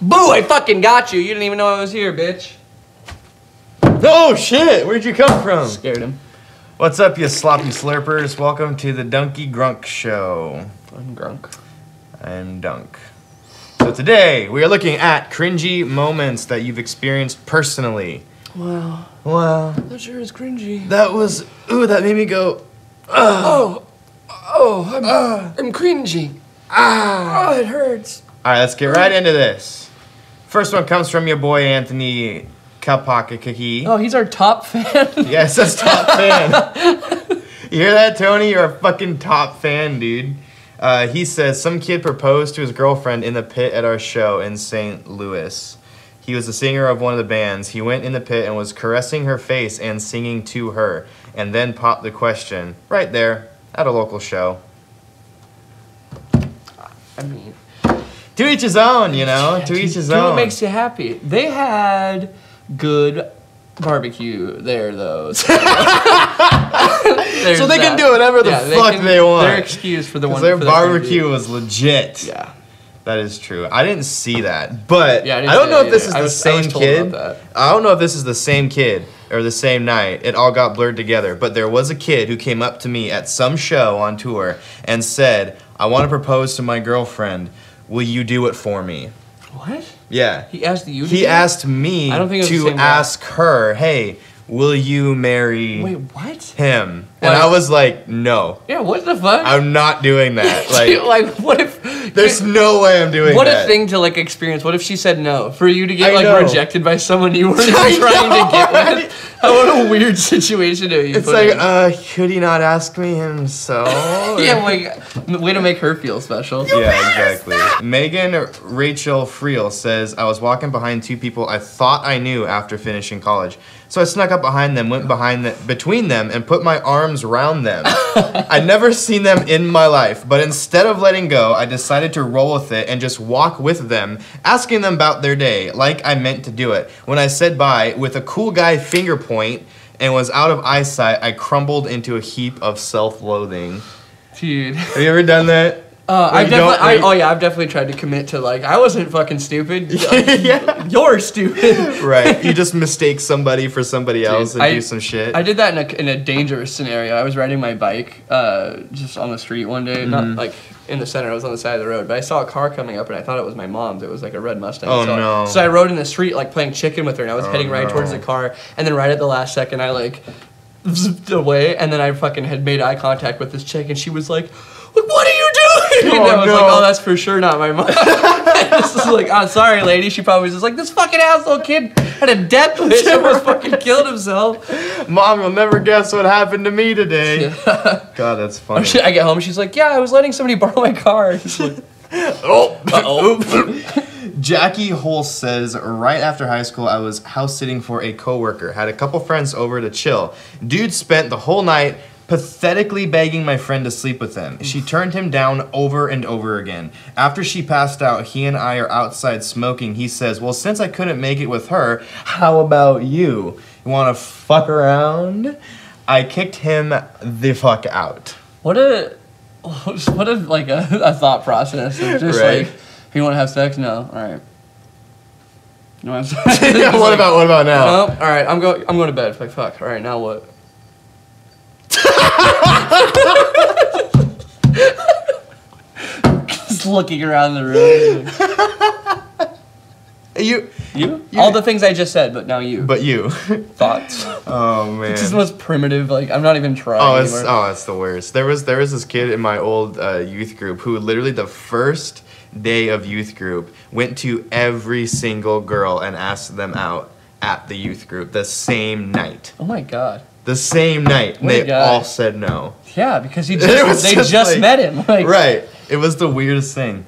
Boo! I fucking got you. You didn't even know I was here, bitch. Oh shit! Where'd you come from? Scared him. What's up, you sloppy slurpers? Welcome to the Dunky Grunk Show. I'm grunk. I'm Dunk. So today we are looking at cringy moments that you've experienced personally. Wow. Wow, That sure is cringy. that was ooh, that made me go. Oh. Oh, I'm, I'm cringy. Ah. Oh, it hurts. All right, let's get right into this. First one comes from your boy Anthony Kapakakaki. Oh, he's our top fan. Yes, that's top fan. you hear that, Tony? You're a fucking top fan, dude. Uh, he says some kid proposed to his girlfriend in the pit at our show in St. Louis. He was the singer of one of the bands. He went in the pit and was caressing her face and singing to her, and then popped the question right there at a local show. I mean, To each his own, you know. To each his do own. what makes you happy. They had good barbecue there, though. So they can do whatever the Yeah, fuck can- they want. Their excuse for the one. Their barbecue was legit. Yeah. That is true. I didn't see that, but Yeah, I I, don't know if this is the was- same kid. I don't know if this is the same kid or the same night. It all got blurred together. But there was a kid who came up to me at some show on tour and said, "I want to propose to my girlfriend. Will you do it for me?" What? Yeah. He asked you. to He asked me I don't think it was the to ask her, "Hey, will you marry Wait, what? him?" And Like- I was like, "No, Yeah, what the fuck? I'm not doing that." Like, like, what if? there's no way I'm doing What that. a thing to like experience. What if she said no for you to get I like know. rejected by someone you weren't I trying know, to get right? with? How what a weird situation to you. It's like, in. uh, could he not ask me himself? yeah, like way to make her feel special. Yeah, exactly. Megan Rachel Friel says, I was walking behind two people I thought I knew after finishing college. So I snuck up behind them, went behind the, between them, and put my arms around them. I'd never seen them in my life, but instead of letting go, I decided to roll with it and just walk with them, asking them about their day, like I meant to do it. When I said bye, with a cool guy finger point and was out of eyesight, I crumbled into a heap of self-loathing. Dude. Have you ever done that? Uh, I've definitely, I, oh yeah, I've definitely tried to commit to like I wasn't fucking stupid. Yeah. You're stupid. right. You just mistake somebody for somebody else and I- do some shit. I did that in a, in a dangerous scenario. I was riding my bike uh, just on the street one day, not Mm-hmm. like in the center. I was on the side of the road, but I saw a car coming up, and I thought it was my mom's. It was like a red Mustang. Oh, so, no. So I rode in the street like playing chicken with her, and I was Oh, heading right no. towards the car, and then right at the last second, I like zipped away, and then I fucking had made eye contact with this chick, and she was like. What are you Oh, and Oh, I was no. like, oh, that's for sure not my mom. this is like, oh, sorry, lady. She probably was just like, this fucking asshole kid had a death wish, almost fucking killed himself. Mom, you'll never guess what happened to me today. God, that's funny. I get home, she's like, "Yeah, I was letting somebody borrow my car." Like, oh, Uh-oh. Jackie Holst says, right after high school, I was house sitting for a coworker. Had a couple friends over to chill. Dude spent the whole night pathetically begging my friend to sleep with him. She turned him down over and over again. After she passed out, he and I are outside smoking. He says, Well, since I couldn't make it with her, how about you? You wanna fuck around? I kicked him the fuck out. what a, what a like a, a thought process of just Right. like, you want to have sex? No, all right. You want to have sex? Yeah, what about what about now? No, all right. I'm going. I'm going to bed. Like fuck. All right, now what? Just looking around the room. You You? You- All the things I just said, but now you. but you. thoughts. oh man. This is the most primitive. Like I'm not even trying. Oh, it's anymore. oh, it's the worst. There was there was this kid in my old uh, youth group who literally the first day of youth group went to every single girl and asked them out at the youth group the same night. Oh my god. The same night, and they all said no. Yeah, because he just, they just just like- met him. Like, Right. It was the weirdest thing.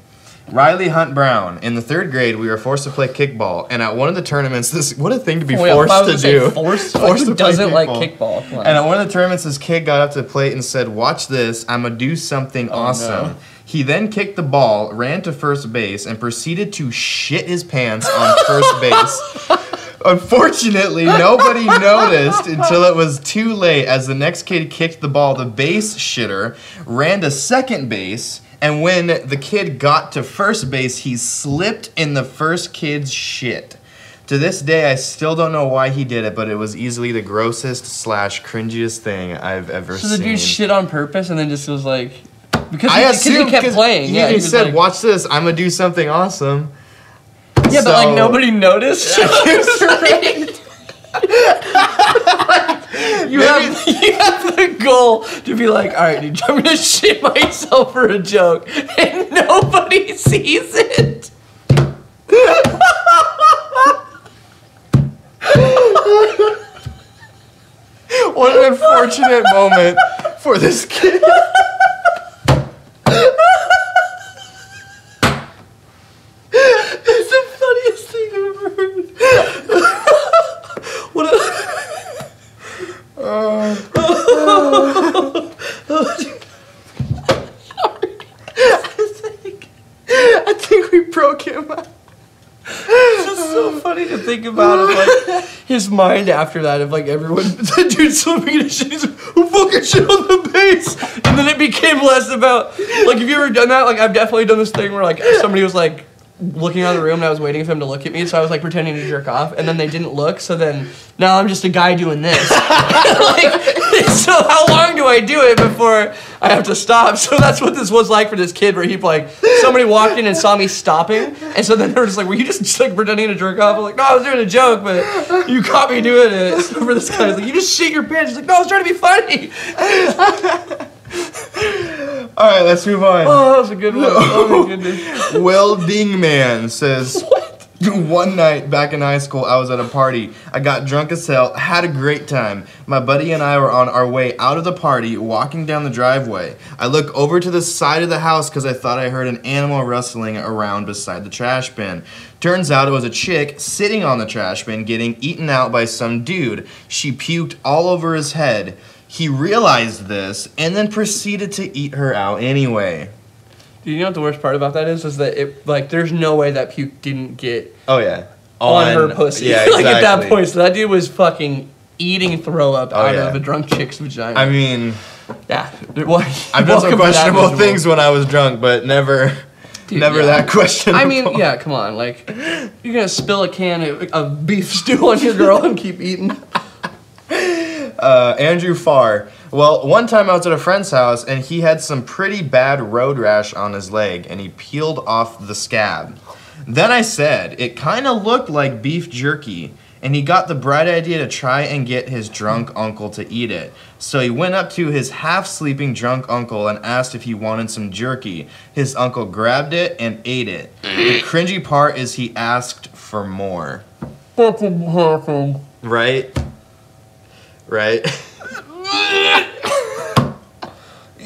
Riley Hunt Brown. In the third grade, we were forced to play kickball, and at one of the tournaments, this what a thing to be yeah, forced to do. Forced, Forced Who to play doesn't like kickball. kickball? And at one of the tournaments, this kid got up to the plate and said, "Watch this! I'm gonna do something awesome." Oh, no. He then kicked the ball, ran to first base, and proceeded to shit his pants on first base. Unfortunately, nobody noticed until it was too late. As the next kid kicked the ball, the base shitter ran to second base And when the kid got to first base, he slipped in the first kid's shit. To this day, I still don't know why he did it, but it was easily the grossest slash cringiest thing I've ever So seen. So the dude shit on purpose and then just was like, because I he, 'cause he assumed kept playing. He, yeah, he was said, like- "Watch this! I'm gonna do something awesome." Yeah, but like nobody noticed. you have you have the goal to be like, all right, dude, I'm gonna shit myself for a joke, and nobody sees it. What an unfortunate moment for this kid. It's the funniest thing I've ever heard. what a I think we broke him. It's just so funny to think about of like his mind after that of like everyone the dude swimming in he's who fucking shit on the base? And then it became less about like have you ever done that like I've definitely done this thing where like somebody was like looking out of the room and I was waiting for him to look at me so I was like pretending to jerk off and then they didn't look so then now I'm just a guy doing this. Like so how long do I do it before I have to stop? So that's what this was like for this kid where he like somebody walked in and saw me stopping and so then they were just like were you just, just like pretending to jerk off? I'm like no I was doing a joke but you caught me doing it. So for this guy he's like you just shit your pants. He's like no I was trying to be funny. All right, let's move on. oh that was a good one. Oh my goodness. Will Dingman says, One night back in high school, I was at a party. I got drunk as hell, had a great time. My buddy and I were on our way out of the party, walking down the driveway. I look over to the side of the house because I thought I heard an animal rustling around beside the trash bin. Turns out it was a chick sitting on the trash bin getting eaten out by some dude. She puked all over his head. He realized this and then proceeded to eat her out anyway. Do you know what the worst part about that is? Is that it like there's no way that puke didn't get Oh yeah. on, her pussy. Yeah, like at that point, so that dude was fucking eating throw up Oh, out yeah. of a drunk chick's vagina. I mean, yeah. Well, I've done some welcome to that questionable things when I was drunk, but never, Dude, never yeah. that questionable. I mean, yeah, come on. Like, you're gonna spill a can of, of beef stew on your girl and keep eating. Uh, Andrew Farr. Well, one time I was at a friend's house and he had some pretty bad road rash on his leg and he peeled off the scab. Then I said it kind of looked like beef jerky and he got the bright idea to try and get his drunk uncle to eat it. So he went up to his half sleeping drunk uncle and asked if he wanted some jerky. His uncle grabbed it and ate it. The cringy part is he asked for more. Right? Right?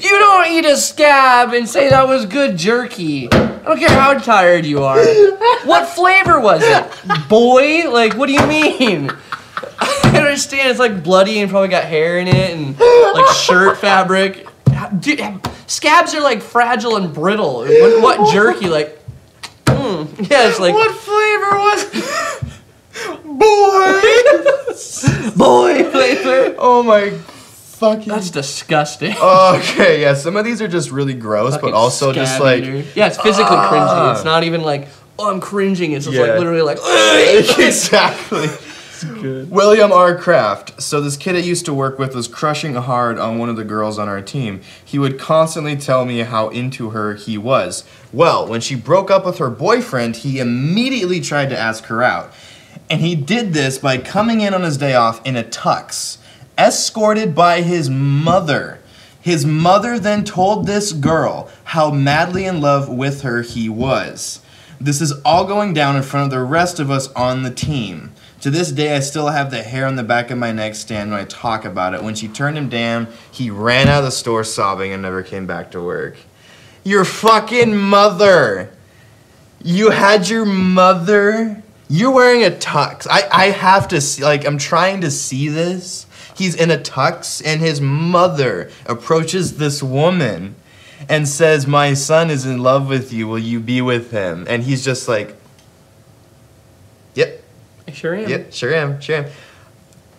You don't eat a scab and say that was good jerky. I don't care how tired you are. What flavor was it? Boy? Like, what do you mean? I understand it's like bloody and probably got hair in it and like shirt fabric. Dude, scabs are like fragile and brittle. What, what jerky? Like, mm, yeah, it's like what flavor was Boy! boy flavor. Oh my fucking. That's disgusting. okay, yeah, some of these are just really gross, but Fucking also just like. eater. yeah, it's physically Ah. cringy. It's not even like oh I'm cringing. It's just Yeah. like literally like exactly. Good. William R. Kraft. So this kid I used to work with was crushing hard on one of the girls on our team. He would constantly tell me how into her he was. Well, when she broke up with her boyfriend, he immediately tried to ask her out. And he did this by coming in on his day off in a tux, escorted by his mother. His mother then told this girl how madly in love with her he was. This is all going down in front of the rest of us on the team. To this day, I still have the hair on the back of my neck stand when I talk about it. When she turned him down, he ran out of the store sobbing and never came back to work. Your fucking mother! You had your mother. You're wearing a tux. I, I have to see, like, I'm trying to see this. He's in a tux, and his mother approaches this woman and says, My son is in love with you. Will you be with him? And he's just like, Yep, I sure am. yep, sure am, sure am.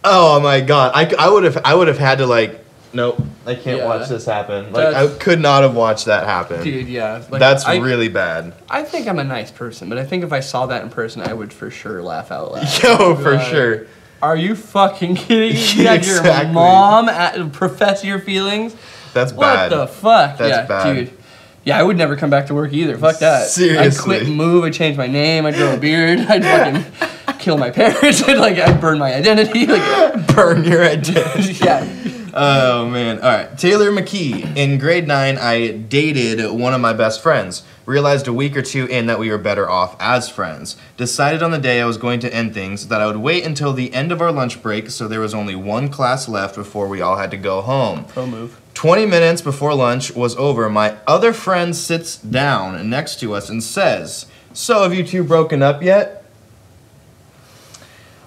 Oh my god, I, I would have I would have had to like Nope, I can't Yeah. watch this happen. Like I That's- could not have watched that happen. Dude, yeah. Like, That's I, really bad. I think I'm a nice person, but I think if I saw that in person, I would for sure laugh out loud. Yo, for sure. Are you fucking kidding me? You had your Exactly. mom at, profess your feelings? That's bad. What bad. the fuck? That's yeah, bad. dude. Yeah, I would never come back to work either. Fuck that. I'd Seriously. quit and move. I'd change my name. I'd grow a beard. I'd fucking kill my parents. I'd like I'd burn my identity. Like Burn your identity. yeah. Oh man. All right. Taylor McKee. In grade nine, I dated one of my best friends. Realized a week or two in that we were better off as friends. Decided on the day I was going to end things that I would wait until the end of our lunch break so there was only one class left before we all had to go home. Pro move. 20 minutes before lunch was over, my other friend sits down next to us and says, So, have you two broken up yet?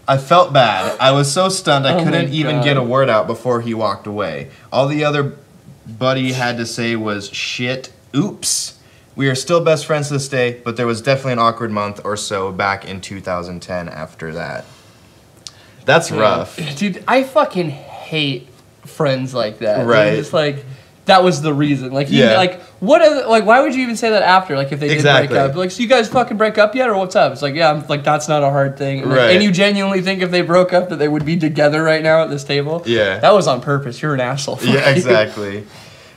I felt bad. I was so stunned I Oh couldn't even get a word out before he walked away. All the other buddy had to say was, Shit, oops. We are still best friends to this day, but there was definitely an awkward month or so back in 2010 after that. That's rough. Dude, I fucking hate friends like that. Right. Just like that was the reason. Like you, Yeah. like what are, like why would you even say that after? Like if they did Exactly. break up. Like so you guys fucking break up yet or what's up? It's like, yeah, I'm like that's not a hard thing. And, like, Right. and you genuinely think if they broke up that they would be together right now at this table? Yeah. That was on purpose. You're an asshole. Yeah, exactly.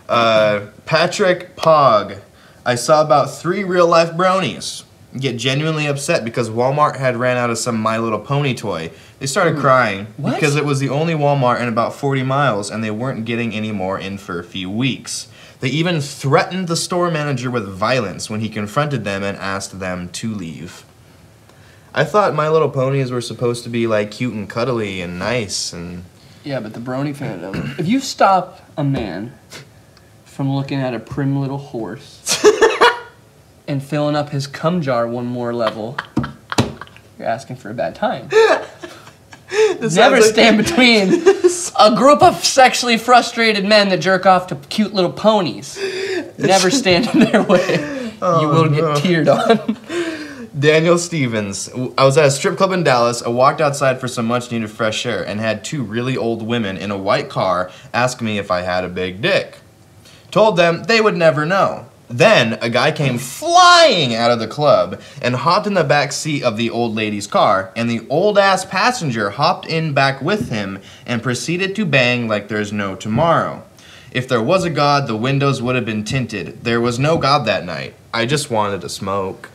Uh, Patrick Pog. I saw about three real life bronies get genuinely upset because Walmart had ran out of some My Little Pony toy. They started crying What? because it was the only Walmart in about 40 miles and they weren't getting any more in for a few weeks. They even threatened the store manager with violence when he confronted them and asked them to leave. I thought My Little Ponies were supposed to be like cute and cuddly and nice and Yeah, but the brony fandom. if you stop a man from looking at a prim little horse and filling up his cum jar one more level, you're asking for a bad time. Never like- stand between a group of sexually frustrated men that jerk off to cute little ponies. Never stand in their way. you oh, will get no. teared on. Daniel Stevens. I was at a strip club in Dallas. I walked outside for some much needed fresh air and had two really old women in a white car ask me if I had a big dick. Told them they would never know. Then a guy came flying out of the club and hopped in the back seat of the old lady's car, and the old ass passenger hopped in back with him and proceeded to bang like there's no tomorrow. If there was a God, the windows would have been tinted. There was no God that night. I just wanted to smoke.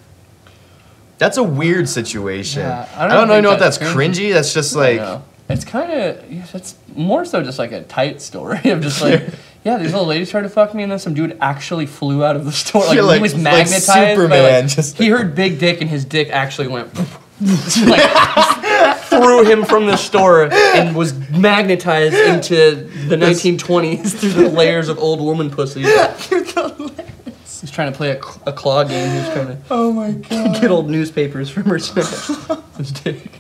That's a weird situation. Yeah, I I don't, don't know, know if that's that's cringy. That's just like it's kind of it's more so just like a tight story of just like yeah these little ladies tried to fuck me and then some dude actually flew out of the store. Like, like- he was like magnetized by, Superman, like- just he heard big dick and his dick actually went like threw him from the store and was magnetized into the 1920s through the layers of old woman pussy. He's trying to play a, cl- a claw game. He was trying to oh my god. get old newspapers from her snatch his dick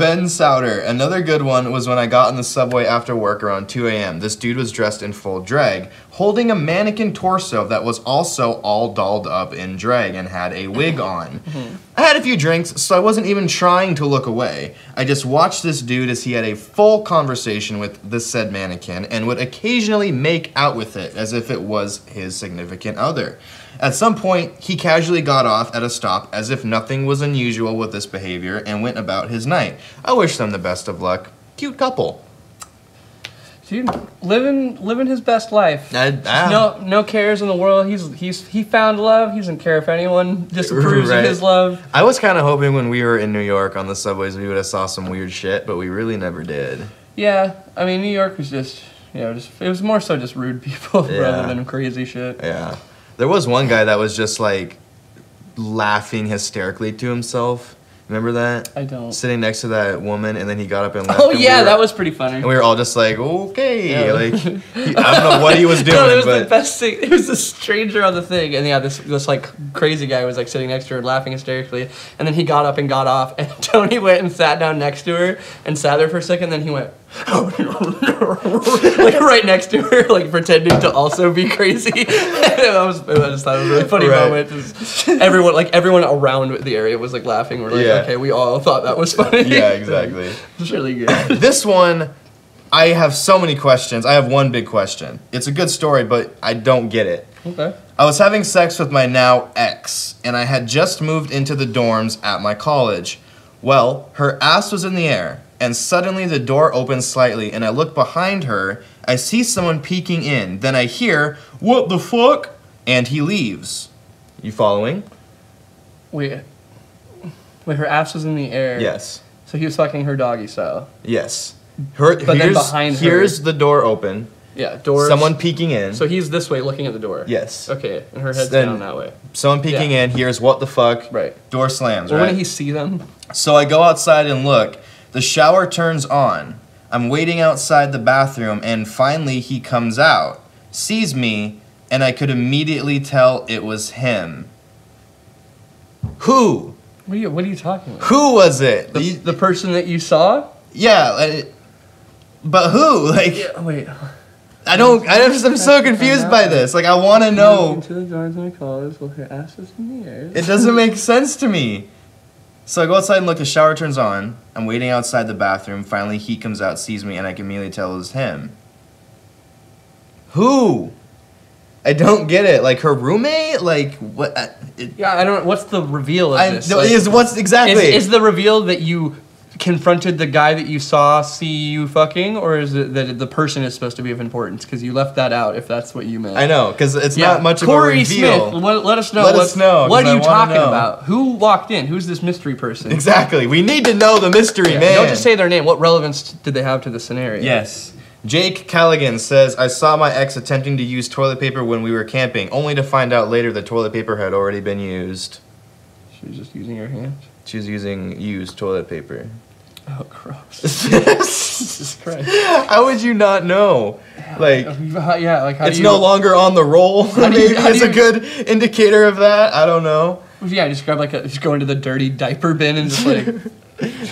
Ben Souter. Another good one was when I got on the subway after work around 2 a.m. This dude was dressed in full drag, holding a mannequin torso that was also all dolled up in drag and had a wig on. Mm-hmm. I had a few drinks, so I wasn't even trying to look away. I just watched this dude as he had a full conversation with this said mannequin and would occasionally make out with it as if it was his significant other. At some point, he casually got off at a stop as if nothing was unusual with this behavior and went about his night. I wish them the best of luck. Cute couple. Dude, living living his best life. I, I, No no cares in the world. He's he's he found love. He doesn't care if anyone disapproves Right. of his love. I was kind of hoping when we were in New York on the subways we would have saw some weird shit, but we really never did. Yeah, I mean New York was just you know just it was more so just rude people Yeah. rather than crazy shit. Yeah. There was one guy that was just like laughing hysterically to himself. Remember that? I don't. Sitting next to that woman, and then he got up and left. Oh and we yeah, were- that was pretty funny. And we were all just like, okay, Yeah. like he, I don't know what he was doing, no, it was but the best thing. It was a stranger on the thing, and yeah, this this like crazy guy was like sitting next to her, laughing hysterically, and then he got up and got off, and Tony went and sat down next to her and sat there for a second, then he went like right next to her, like pretending to also be crazy. I was, I just thought it was a really funny Right. moment. Everyone, like everyone around the area, was like laughing. We're like, Yeah. okay, we all thought that was funny. yeah, exactly. it's really good. this one I have so many questions. I have one big question. It's a good story, but I don't get it. Okay. I was having sex with my now ex, and I had just moved into the dorms at my college. Well, her ass was in the air, and suddenly the door opens slightly, and I look behind her. I see someone peeking in. Then I hear, What the fuck? And he leaves. You following? Wait. Wait, her ass was in the air. Yes. So he was fucking her doggy style. Yes. Her, But then behind her- here's the door open. Yeah, door. Someone peeking in. So he's this way looking at the door. yes. Okay, and her head's Then- down that way. Someone peeking Yeah. in. Here's what the fuck. Right. Door slams. Well, right. wouldn't he see them? So I go outside and look. The shower turns on. I'm waiting outside the bathroom, and finally he comes out, sees me, and I could immediately tell it was him. Who? What are you, what are you talking about? Who was it? The, The- person that you saw? yeah, like, but who? Like, Yeah, wait. I don't. I just, I'm so confused by this. Like, I want to know. Into the doors of my college with her in the air. It doesn't make sense to me. So I go outside and look. The shower turns on. I'm waiting outside the bathroom. Finally, he comes out, sees me, and I can immediately tell it was him. Who? I don't get it. Like her roommate? Like what? It, Yeah, I don't. What's the reveal of I, this? no, Like, is what's exactly? is, is the reveal that you confronted the guy that you saw see you fucking, or is it that the person is supposed to be of importance? Because you left that out. If that's what you meant. I know because it's Yeah, not much Corey of a reveal. Smith. Let, let us know. Let what, us know, What are you talking know. about? Who walked in? Who's this mystery person? Exactly. We need to know the mystery Yeah, man. Don't just say their name. What relevance did they have to the scenario? Yes. Jake Callaghan says, I saw my ex attempting to use toilet paper when we were camping, only to find out later the toilet paper had already been used. She was just using her hand? She was using used toilet paper. Oh, gross. Jesus Christ. How would you not know? Like, yeah, like how it's do you, no longer on the roll. do you- Maybe it's a good indicator of that. I don't know. Yeah, just grab like a, just go into the dirty diaper bin and just like.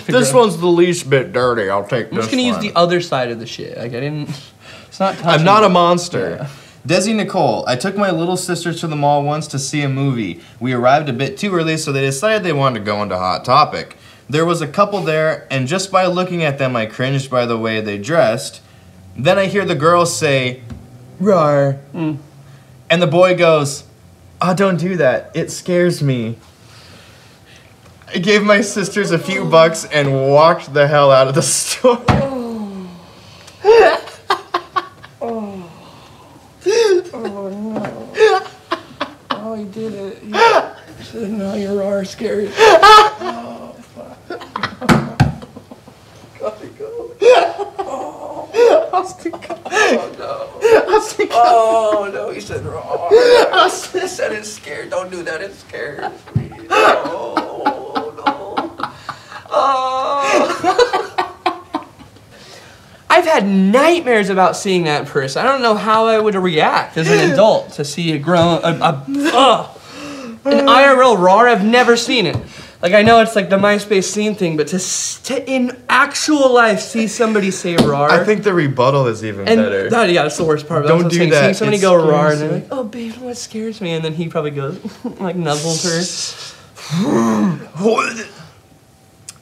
This one's the least bit dirty. I'll take I'm this just gonna use the other side of the shit. Like I didn't. It's not. I'm not a monster. Yeah. Desi Nicole, I took my little sisters to the mall once to see a movie. We arrived a bit too early, so they decided they wanted to go into Hot Topic. There was a couple there, and just by looking at them, I cringed by the way they dressed. Then I hear the girl say, Rar. Mm. And the boy goes, Oh, don't do that. It scares me. I gave my sisters a few bucks and walked the hell out of the store. Oh, he did it. Yeah. no, you are scared. Oh, fuck. Gotta go. Oh, oh no. Oh no, he said wrong. He said it's scared. Don't do that. It scares me. Oh no. Oh. I've had nightmares about seeing that person. I don't know how I would react as an adult to see a grown, a, a, ugh. an IRL RAR. I've never seen it. Like I know it's like the MySpace scene thing, but to, to in actual life see somebody say RAR. I think the rebuttal is even and better. that, yeah, that's the worst part. Don't That's what I'm do saying. that. Seeing somebody It go RAR and they're like, "Oh, babe, what scares me?" And then he probably goes, like nuzzles her.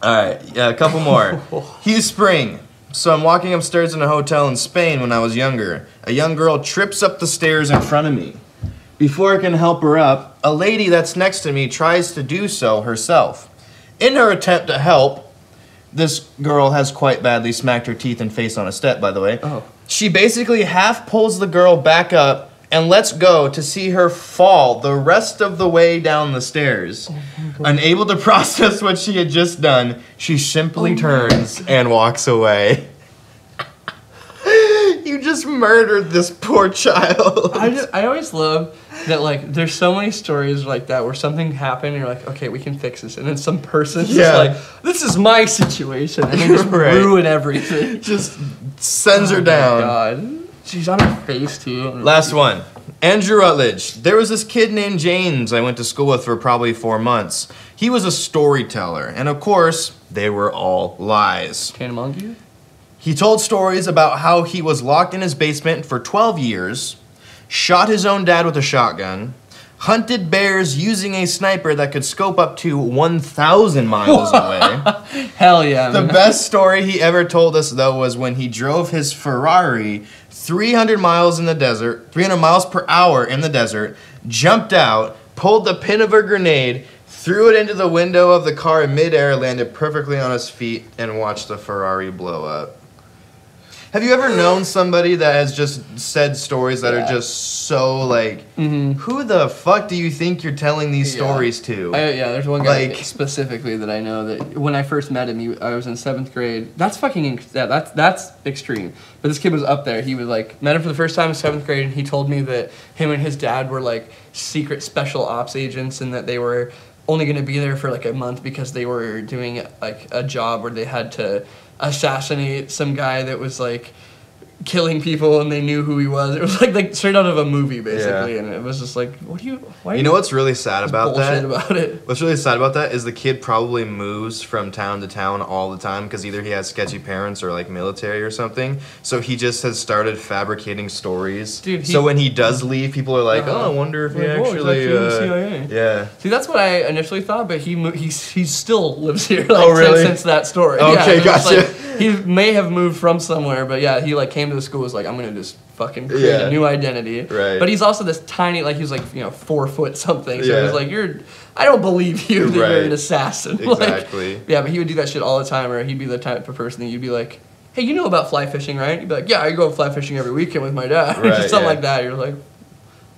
All right, yeah, a couple more. Hugh Spring. So I'm walking upstairs in a hotel in Spain when I was younger. A young girl trips up the stairs in front of me. Before I can help her up, a lady that's next to me tries to do so herself. In her attempt to help, this girl has quite badly smacked her teeth and face on a step, by the way. Oh. She basically half pulls the girl back up and lets go to see her fall the rest of the way down the stairs. Oh Unable to process what she had just done, she simply oh turns and walks away. you just murdered this poor child. I, just, I always love that like there's so many stories like that where something happened and you're like okay we can fix this and then some person's Yeah. just like this is my situation and they just Right. ruin everything. just sends her Oh my down. God, she's on her face too. Last one. Andrew Rutledge. There was this kid named James I went to school with for probably four months. He was a storyteller, and of course, they were all lies. Can monkey? He told stories about how he was locked in his basement for 12 years, shot his own dad with a shotgun, hunted bears using a sniper that could scope up to 1,000 miles away. Hell yeah, The man. best story he ever told us, though, was when he drove his Ferrari 300 miles in the desert, 300 miles per hour in the desert, jumped out, pulled the pin of a grenade, threw it into the window of the car in midair, landed perfectly on his feet, and watched the Ferrari blow up. Have you ever known somebody that has just said stories that Yeah. are just so like, Mhm. who the fuck do you think you're telling these Yeah. stories to? I, yeah, there's one guy Like- specifically that I know that when I first met him, he, I was in seventh grade. That's fucking inc- yeah, that's that's extreme. But this kid was up there. He was like met him for the first time in seventh grade, and he told me that him and his dad were like secret special ops agents, and that they were only going to be there for like a month because they were doing like a job where they had to assassinate some guy that was like killing people and they knew who he was. It was like like straight out of a movie basically, and it was just like, what do you? Why you know what's really sad about that? about it? What's really sad about that is the kid probably moves from town to town all the time because either he has sketchy parents or like military or something. So he just has started fabricating stories. Dude, he- so when he does leave, people are like, Uh-huh. "Oh, I wonder if he Like, he's actually." actually in the uh, CIA. Yeah. See, that's what I initially thought, but he mo- he's he still lives here. Like, Oh, really? Since, since that story. Okay, was gotcha. Like, he may have moved from somewhere, but yeah, he like came to the school. Was like, I'm gonna just fucking create Yeah. a new identity. Right. But he's also this tiny, like he was like you know four foot something. So Yeah. it was like you're. I don't believe you that you're an assassin. Like, Exactly. yeah, but he would do that shit all the time, or he'd be the type of person that you'd be like. Hey, you know about fly fishing, right? You'd be like, yeah, I go fly fishing every weekend with my dad. Right, Just something yeah. like that. You're like,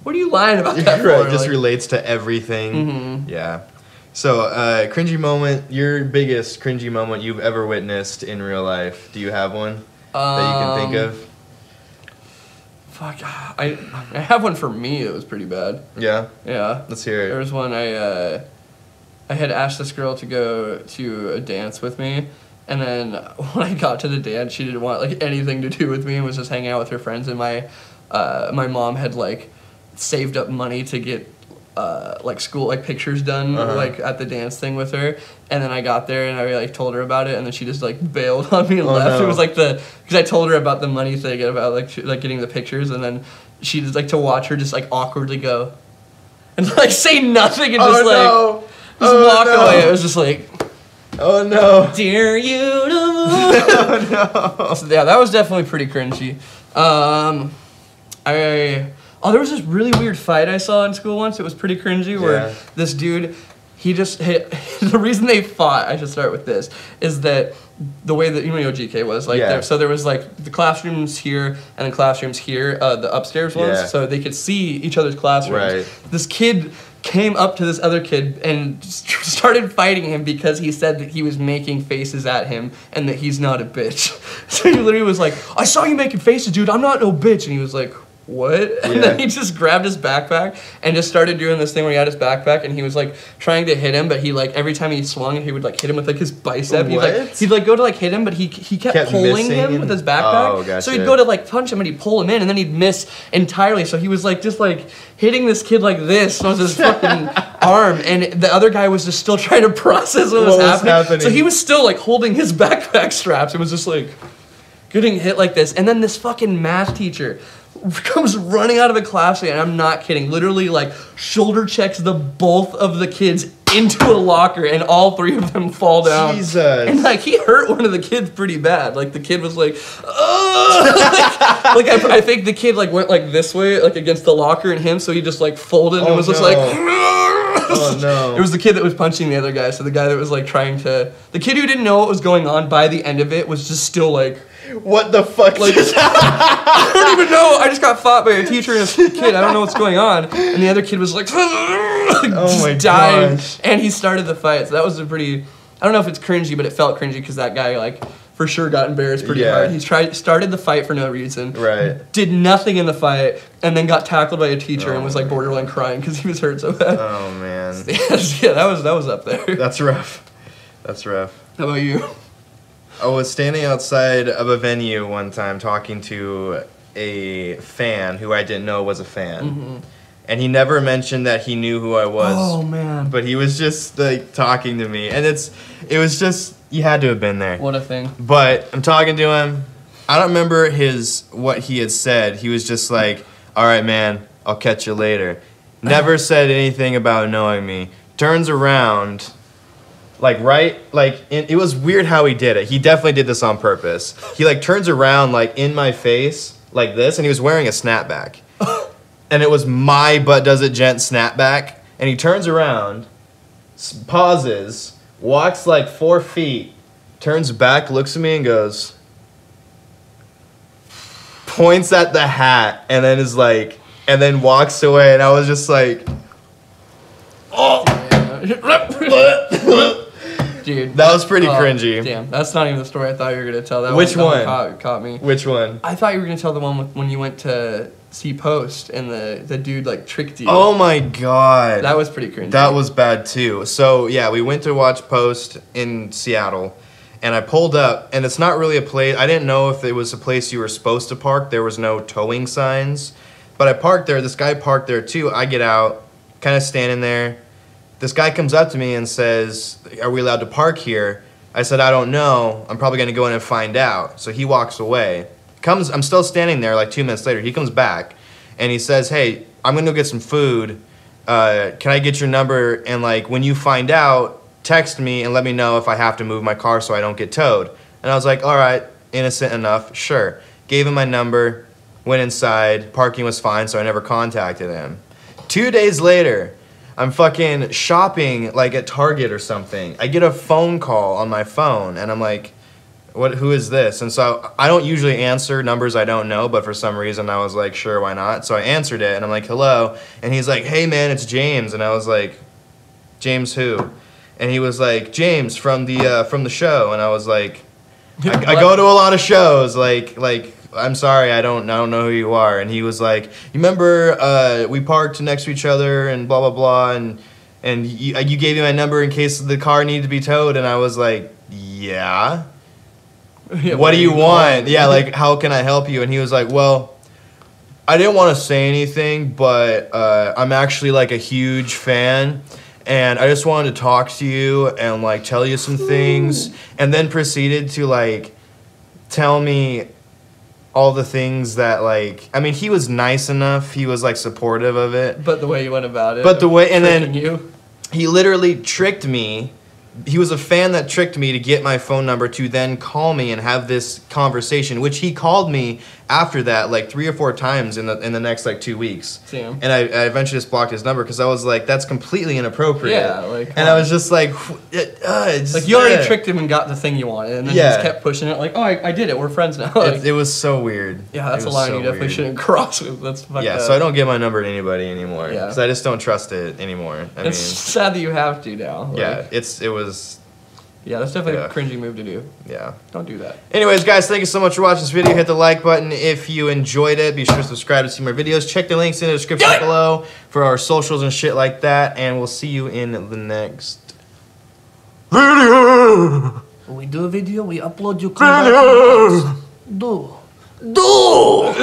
what are you lying about that right. for? Just Like, relates to everything. Mhm. Yeah. So, uh, cringy moment. Your biggest cringy moment you've ever witnessed in real life. Do you have one that you can think Um, of? Fuck, I I have one for me It was pretty bad. Yeah. Yeah, Let's hear it. there was one I uh, I had asked this girl to go to a dance with me, and then when I got to the dance, she didn't want like anything to do with me and was just hanging out with her friends. And my uh, my mom had like saved up money to get. Uh, like school like pictures done Uh-huh. like at the dance thing with her and then I got there and I like told her about it and then she just like bailed on me and Oh, left no. it was like the because I told her about the money thing about like sh- like getting the pictures and then she just like to watch her just like awkwardly go and like say nothing and just like no. just Oh, walk no. away. It was just like Oh no. dear you to move. oh So, yeah, that was definitely pretty cringy. Um, I oh, there was this really weird fight I saw in school once. It was pretty cringy. Where Yeah. this dude, he just hit. the reason they fought, I should start with this, is that the way that you know GK was like. Yeah. There, so there was like the classrooms here and the classrooms here, uh, the upstairs ones, Yeah. so they could see each other's classrooms. Right. This kid came up to this other kid and st- started fighting him because he said that he was making faces at him and that he's not a bitch. So he literally was like, "I saw you making faces, dude. I'm not no bitch." And he was like, "What?" And then he just grabbed his backpack and just started doing this thing where he had his backpack and he was like trying to hit him, but he like every time he swung he would like hit him with like his bicep. He'd like he'd like go to like hit him, but he he kept, Kept pulling him and- with his backpack. Oh, So he'd go to like punch him and he'd pull him in and then he'd miss entirely. So he was like just like hitting this kid like this with his fucking arm, and the other guy was just still trying to process what, was, What was happening. happening? So he was still like holding his backpack straps. It was just like getting hit like this, and then this fucking math teacher comes running out of a class, and I'm not kidding. Literally like shoulder checks the both of the kids into a locker, and all three of them fall down. Jesus. And like he hurt one of the kids pretty bad. Like the kid was like, "Ugh." like, I, I think the kid like went like this way, like against the locker and him, so he just like folded and Oh, was just like. Oh, no. It was the kid that was punching the other guy. So the guy that was like trying to, the kid who didn't know what was going on by the end of it was just still like, What the fuck? like don't even know. I just got fought by a teacher and a kid. I don't know what's going on. And the other kid was like, oh my died. gosh. And he started the fight. So that was a pretty. I don't know if it's cringy, but it felt cringy because that guy like for sure got embarrassed pretty Yeah. hard. He tried started the fight for no reason. Right. Did nothing in the fight and then got tackled by a teacher and Oh, was like oh. borderline crying because he was hurt so bad. Oh man. yeah, that was that was up there. That's rough. That's rough. How about you? I was standing outside of a venue one time talking to a fan who I didn't know was a fan. Mm-hmm. And he never mentioned that he knew who I was. Oh man. But he was just like talking to me. And it's it was just you had to have been there. What a thing. But I'm talking to him. I don't remember his what he had said. He was just like, "All right, man, I'll catch you later." never said anything about knowing me. Turns around, like right, like it, it was weird how he did it. He definitely did this on purpose. He like turns around like in my face like this, and he was wearing a snapback, and it was my butt does it gent snapback, and he turns around, pauses, walks like four feet, turns back, looks at me, and goes. Points at the hat and then is like, and then walks away, and I was just like, oh. Dude, that was pretty oh, cringy. Damn, that's not even the story I thought you were gonna tell. That Which one, one? caught, caught me. Which one? I thought you were gonna tell the one with, when you went to see Post and the the dude like tricked you. Oh my god. that was pretty cringy. That was bad too. So yeah, we went to watch Post in Seattle, and I pulled up, and it's not really a place. I didn't know if it was a place you were supposed to park. There was no towing signs, but I parked there. This guy parked there too. I get out, kind of standing there. This guy comes up to me and says, "Are we allowed to park here?" I said, "I don't know. I'm probably gonna go in and find out." So he walks away. Comes. I'm still standing there. Like two minutes later, he comes back, and he says, "Hey, I'm gonna go get some food." uh, can I get your number? And like, when you find out, text me and let me know if I have to move my car so I don't get towed. And I was like, all right, innocent enough, sure. Gave him my number, went inside, parking was fine, so I never contacted him. Two days later, I'm fucking shopping like at Target or something. I get a phone call on my phone, and I'm like, what who is this? And so i don't usually answer numbers i don't know but for some reason i was like sure why not? So i answered it and i'm like hello? And he's like hey man it's james. And i was like james who? And he was like james from the uh, from the show. And i was like I, I go to a lot of shows like like i'm sorry i don't i don't know who you are. And he was like you remember uh, we parked next to each other and blah blah blah and and you, you gave me my number in case the car needed to be towed. And i was like yeah. Yeah, what do you want? Yeah, like how can I help you? And he was like, well, I didn't want to say anything, but uh, I'm actually like a huge fan, and I just wanted to talk to you and like tell you some things, and then proceeded to like tell me all the things that like I mean he was nice enough, he was like supportive of it, But the way you went about it. But the way- and then- you. he literally tricked me. He was a fan that tricked me to get my phone number to then call me and have this conversation, which he called me after that like three or four times in the in the next like two weeks. Damn. And I, I eventually just blocked his number because I was like, that's completely inappropriate. Yeah, like, And I was just like, wh- uh, it's Like you already tricked him and got the thing you wanted, and then Yeah. just kept pushing it. Like, oh, I, I did it. We're friends now. Like, It, it was so weird. yeah, that's a line so you definitely weird. shouldn't cross. With. That's Yeah, up. so I don't give my number to anybody anymore. Yeah. Because I just don't trust it anymore. I It's sad that you have to now. Like, yeah, it's it was yeah, that's definitely Yeah. a cringy move to do. yeah. Don't do that. Anyways, guys, thank you so much for watching this video. Hit the like button if you enjoyed it. Be sure to subscribe to see more videos. Check the links in the description below for our socials and shit like that. And we'll see you in the next video. We do a video, we upload you. Come back. Do. Do.